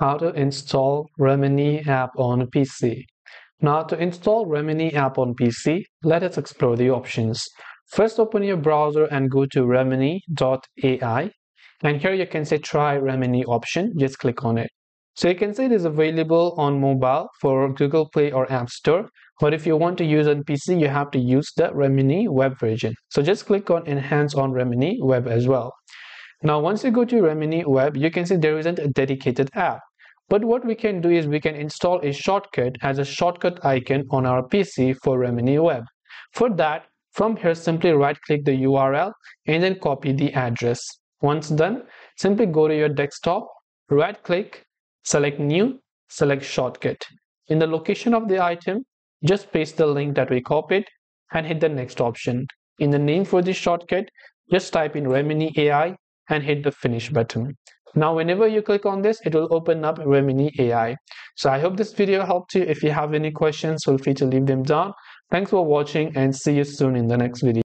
how to install Remini app on PC. Now to install Remini app on PC, let us explore the options. First open your browser and go to remini.ai and here you can say try Remini option, just click on it. So you can say it is available on mobile for Google Play or App Store but if you want to use on PC you have to use the Remini web version. So just click on enhance on Remini web as well. Now once you go to Remini web you can see there isn't a dedicated app. But what we can do is we can install a shortcut as a shortcut icon on our PC for Remini Web. For that, from here simply right click the URL and then copy the address. Once done, simply go to your desktop, right click, select new, select shortcut. In the location of the item, just paste the link that we copied and hit the next option. In the name for this shortcut, just type in Remini AI and hit the finish button. Now, whenever you click on this, it will open up Remini AI. So I hope this video helped you. If you have any questions, feel free to leave them down. Thanks for watching and see you soon in the next video.